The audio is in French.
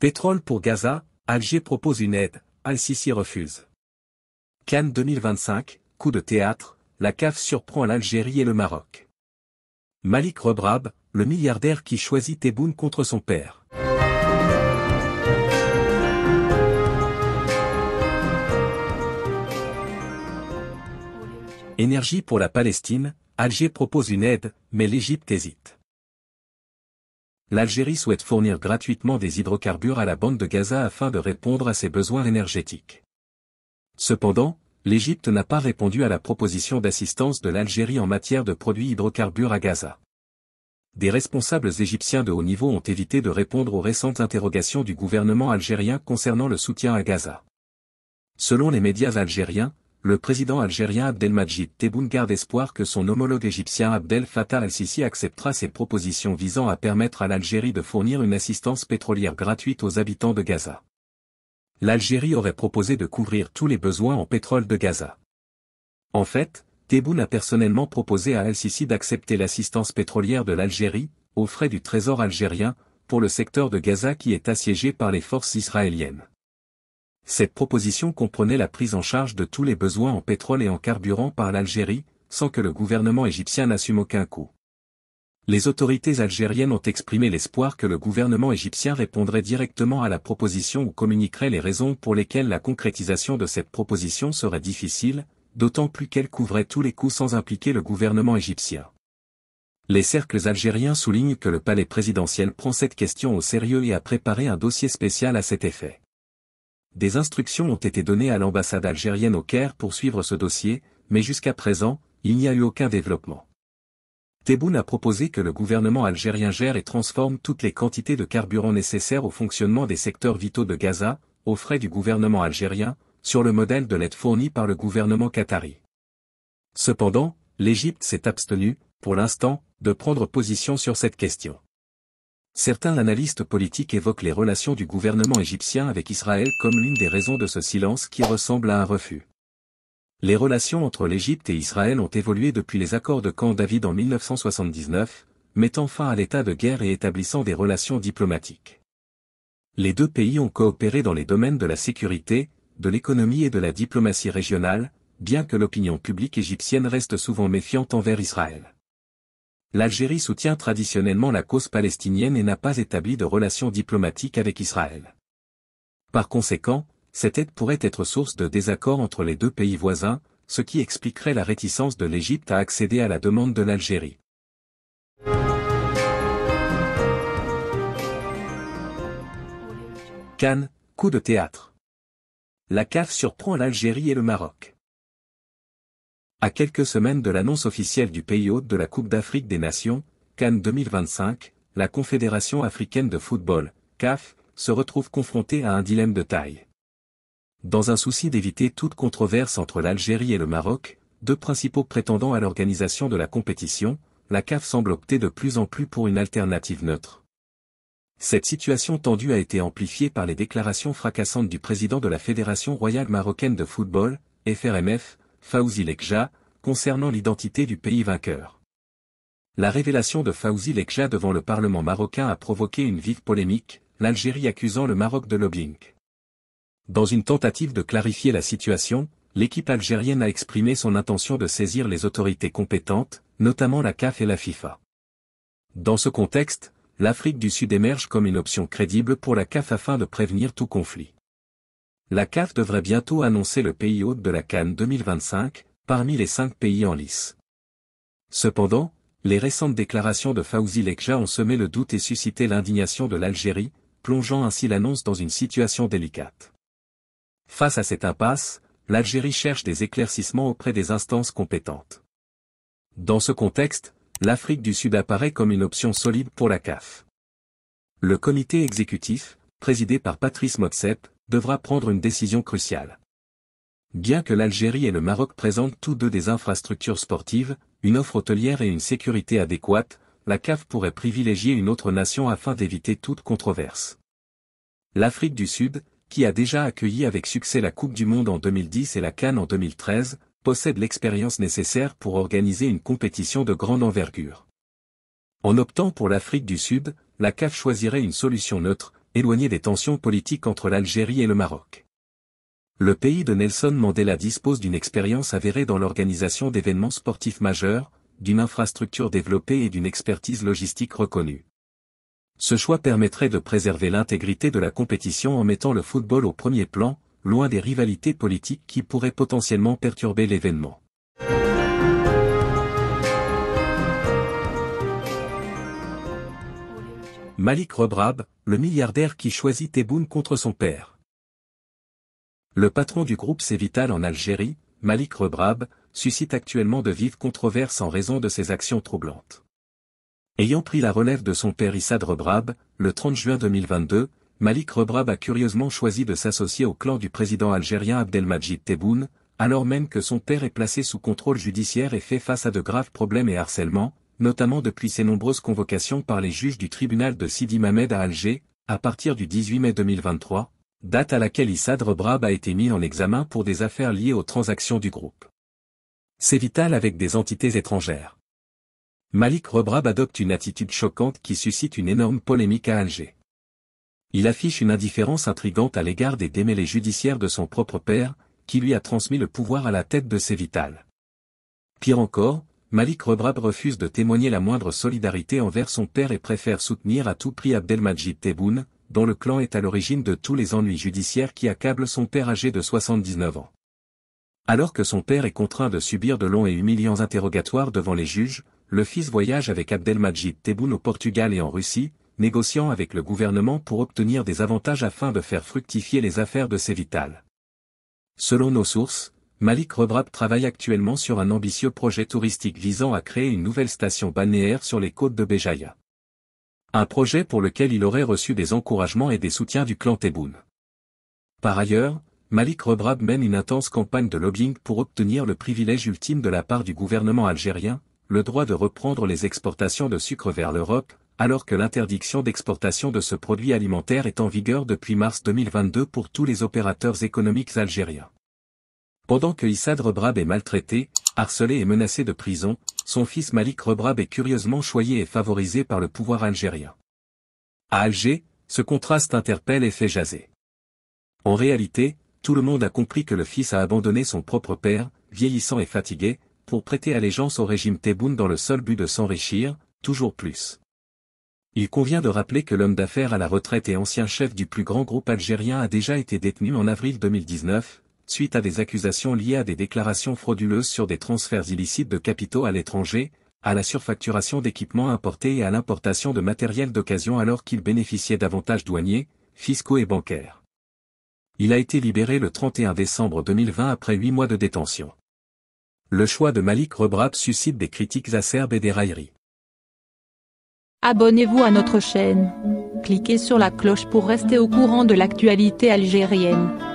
Pétrole pour Gaza, Alger propose une aide, Al-Sisi refuse. Cannes 2025, coup de théâtre, la CAF surprend l'Algérie et le Maroc. Malik Rebrab, le milliardaire qui choisit Tebboune contre son père. Énergie pour la Palestine, Alger propose une aide, mais l'Égypte hésite. L'Algérie souhaite fournir gratuitement des hydrocarbures à la bande de Gaza afin de répondre à ses besoins énergétiques. Cependant, l'Égypte n'a pas répondu à la proposition d'assistance de l'Algérie en matière de produits hydrocarbures à Gaza. Des responsables égyptiens de haut niveau ont évité de répondre aux récentes interrogations du gouvernement algérien concernant le soutien à Gaza. Selon les médias algériens, le président algérien Abdelmajid Tebboune garde espoir que son homologue égyptien Abdel Fattah el-Sisi acceptera ses propositions visant à permettre à l'Algérie de fournir une assistance pétrolière gratuite aux habitants de Gaza. L'Algérie aurait proposé de couvrir tous les besoins en pétrole de Gaza. En fait, Tebboune a personnellement proposé à el-Sisi d'accepter l'assistance pétrolière de l'Algérie, aux frais du trésor algérien, pour le secteur de Gaza qui est assiégé par les forces israéliennes. Cette proposition comprenait la prise en charge de tous les besoins en pétrole et en carburant par l'Algérie, sans que le gouvernement égyptien n'assume aucun coût. Les autorités algériennes ont exprimé l'espoir que le gouvernement égyptien répondrait directement à la proposition ou communiquerait les raisons pour lesquelles la concrétisation de cette proposition serait difficile, d'autant plus qu'elle couvrait tous les coûts sans impliquer le gouvernement égyptien. Les cercles algériens soulignent que le palais présidentiel prend cette question au sérieux et a préparé un dossier spécial à cet effet. Des instructions ont été données à l'ambassade algérienne au Caire pour suivre ce dossier, mais jusqu'à présent, il n'y a eu aucun développement. Tebboune a proposé que le gouvernement algérien gère et transforme toutes les quantités de carburant nécessaires au fonctionnement des secteurs vitaux de Gaza, aux frais du gouvernement algérien, sur le modèle de l'aide fournie par le gouvernement qatari. Cependant, l'Égypte s'est abstenue, pour l'instant, de prendre position sur cette question. Certains analystes politiques évoquent les relations du gouvernement égyptien avec Israël comme l'une des raisons de ce silence qui ressemble à un refus. Les relations entre l'Égypte et Israël ont évolué depuis les accords de Camp David en 1979, mettant fin à l'état de guerre et établissant des relations diplomatiques. Les deux pays ont coopéré dans les domaines de la sécurité, de l'économie et de la diplomatie régionale, bien que l'opinion publique égyptienne reste souvent méfiante envers Israël l'Algérie soutient traditionnellement la cause palestinienne et n'a pas établi de relations diplomatiques avec Israël. Par conséquent, cette aide pourrait être source de désaccords entre les deux pays voisins, ce qui expliquerait la réticence de l'Égypte à accéder à la demande de l'Algérie. Cannes, coup de théâtre. La CAF surprend l'Algérie et le Maroc. À quelques semaines de l'annonce officielle du pays hôte de la Coupe d'Afrique des Nations, Cannes 2025, la Confédération africaine de football, CAF, se retrouve confrontée à un dilemme de taille. Dans un souci d'éviter toute controverse entre l'Algérie et le Maroc, deux principaux prétendants à l'organisation de la compétition, la CAF semble opter de plus en plus pour une alternative neutre. Cette situation tendue a été amplifiée par les déclarations fracassantes du président de la Fédération royale marocaine de football, FRMF, Fawzi Lekja, concernant l'identité du pays vainqueur. La révélation de Fawzi Lekja devant le Parlement marocain a provoqué une vive polémique, l'Algérie accusant le Maroc de lobbying. Dans une tentative de clarifier la situation, l'équipe algérienne a exprimé son intention de saisir les autorités compétentes, notamment la CAF et la FIFA. Dans ce contexte, l'Afrique du Sud émerge comme une option crédible pour la CAF afin de prévenir tout conflit. La CAF devrait bientôt annoncer le pays hôte de la Cannes 2025, parmi les cinq pays en lice. Cependant, les récentes déclarations de Fawzi Lekja ont semé le doute et suscité l'indignation de l'Algérie, plongeant ainsi l'annonce dans une situation délicate. Face à cette impasse, l'Algérie cherche des éclaircissements auprès des instances compétentes. Dans ce contexte, l'Afrique du Sud apparaît comme une option solide pour la CAF. Le comité exécutif, présidé par Patrice Motsep, devra prendre une décision cruciale. Bien que l'Algérie et le Maroc présentent tous deux des infrastructures sportives, une offre hôtelière et une sécurité adéquate, la CAF pourrait privilégier une autre nation afin d'éviter toute controverse. L'Afrique du Sud, qui a déjà accueilli avec succès la Coupe du Monde en 2010 et la Cannes en 2013, possède l'expérience nécessaire pour organiser une compétition de grande envergure. En optant pour l'Afrique du Sud, la CAF choisirait une solution neutre, éloigné des tensions politiques entre l'Algérie et le Maroc. Le pays de Nelson Mandela dispose d'une expérience avérée dans l'organisation d'événements sportifs majeurs, d'une infrastructure développée et d'une expertise logistique reconnue. Ce choix permettrait de préserver l'intégrité de la compétition en mettant le football au premier plan, loin des rivalités politiques qui pourraient potentiellement perturber l'événement. Malik Rebrab, le milliardaire qui choisit Tebboune contre son père. Le patron du groupe Cévital en Algérie, Malik Rebrab, suscite actuellement de vives controverses en raison de ses actions troublantes. Ayant pris la relève de son père Issad Rebrab, le 30 juin 2022, Malik Rebrab a curieusement choisi de s'associer au clan du président algérien Abdelmajid Tebboune, alors même que son père est placé sous contrôle judiciaire et fait face à de graves problèmes et harcèlements, notamment depuis ses nombreuses convocations par les juges du tribunal de Sidi Mamed à Alger, à partir du 18 mai 2023, date à laquelle Issad Rebrab a été mis en examen pour des affaires liées aux transactions du groupe. C'est vital avec des entités étrangères. Malik Rebrab adopte une attitude choquante qui suscite une énorme polémique à Alger. Il affiche une indifférence intrigante à l'égard des démêlés judiciaires de son propre père, qui lui a transmis le pouvoir à la tête de ses vitales. Pire encore, Malik Rebrab refuse de témoigner la moindre solidarité envers son père et préfère soutenir à tout prix Abdelmajid Tebboune, dont le clan est à l'origine de tous les ennuis judiciaires qui accablent son père âgé de 79 ans. Alors que son père est contraint de subir de longs et humiliants interrogatoires devant les juges, le fils voyage avec Abdelmajid Tebboune au Portugal et en Russie, négociant avec le gouvernement pour obtenir des avantages afin de faire fructifier les affaires de ses vitales. Selon nos sources, Malik Rebrab travaille actuellement sur un ambitieux projet touristique visant à créer une nouvelle station balnéaire sur les côtes de Béjaïa. Un projet pour lequel il aurait reçu des encouragements et des soutiens du clan Tebboune. Par ailleurs, Malik Rebrab mène une intense campagne de lobbying pour obtenir le privilège ultime de la part du gouvernement algérien, le droit de reprendre les exportations de sucre vers l'Europe, alors que l'interdiction d'exportation de ce produit alimentaire est en vigueur depuis mars 2022 pour tous les opérateurs économiques algériens. Pendant que Issad Rebrab est maltraité, harcelé et menacé de prison, son fils Malik Rebrab est curieusement choyé et favorisé par le pouvoir algérien. À Alger, ce contraste interpelle et fait jaser. En réalité, tout le monde a compris que le fils a abandonné son propre père, vieillissant et fatigué, pour prêter allégeance au régime Tebboune dans le seul but de s'enrichir, toujours plus. Il convient de rappeler que l'homme d'affaires à la retraite et ancien chef du plus grand groupe algérien a déjà été détenu en avril 2019, suite à des accusations liées à des déclarations frauduleuses sur des transferts illicites de capitaux à l'étranger, à la surfacturation d'équipements importés et à l'importation de matériel d'occasion alors qu'il bénéficiait d'avantages douaniers, fiscaux et bancaires. Il a été libéré le 31 décembre 2020 après huit mois de détention. Le choix de Malik Rebrab suscite des critiques acerbes et des railleries. Abonnez-vous à notre chaîne. Cliquez sur la cloche pour rester au courant de l'actualité algérienne.